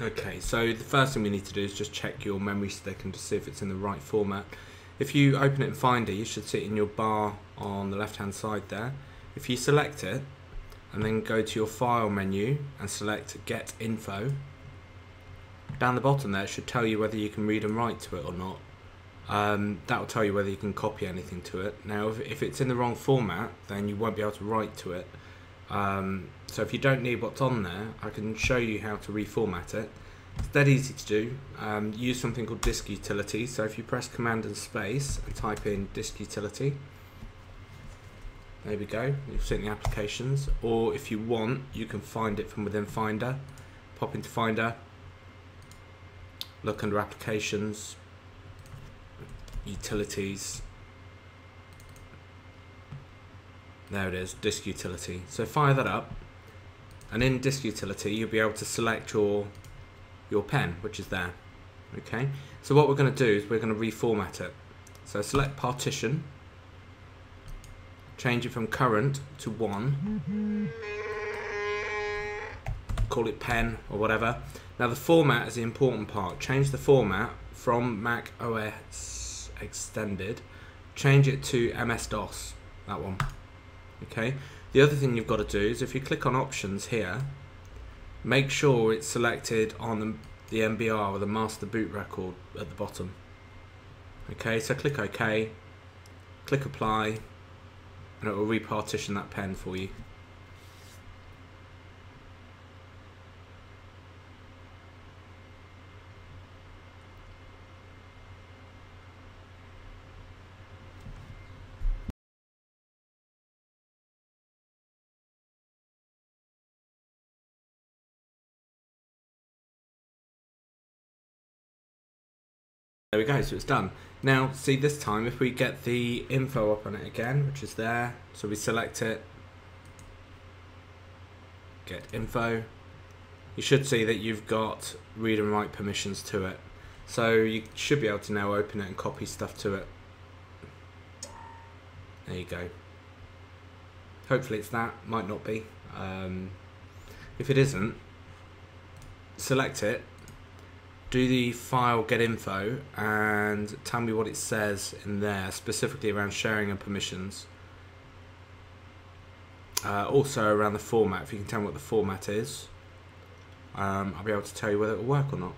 Okay, so the first thing we need to do is just check your memory stick and to see if it's in the right format. If you open it in Finder, you should see it in your bar on the left hand side there. If you select it and then go to your file menu and select get info, down the bottom there it should tell you whether you can read and write to it or not. Um, that will tell you whether you can copy anything to it. Now, if, if it's in the wrong format, then you won't be able to write to it. Um, so if you don't need what's on there, I can show you how to reformat it. It's dead easy to do. Um, use something called disk utility. So if you press command and space and type in disk utility, there we go. You'll see it in the applications. Or if you want, you can find it from within Finder. Pop into Finder, look under applications, utilities, There it is, disk utility. So fire that up, and in disk utility, you'll be able to select your your pen, which is there. Okay. So what we're going to do is we're going to reformat it. So select partition, change it from current to one, call it pen or whatever. Now the format is the important part. Change the format from Mac OS Extended, change it to MS DOS, that one. Okay. The other thing you've got to do is if you click on options here, make sure it's selected on the, MBR or the master boot record at the bottom. Okay, so click OK, click apply, and it will repartition that pen for you. There we go, so it's done. Now, see this time, if we get the info up on it again, which is there, so we select it, get info, you should see that you've got read and write permissions to it. So you should be able to now open it and copy stuff to it. There you go. Hopefully it's that, might not be. Um, if it isn't, select it, do the file get info and tell me what it says in there specifically around sharing and permissions. Uh, also around the format if you can tell me what the format is um, I'll be able to tell you whether it will work or not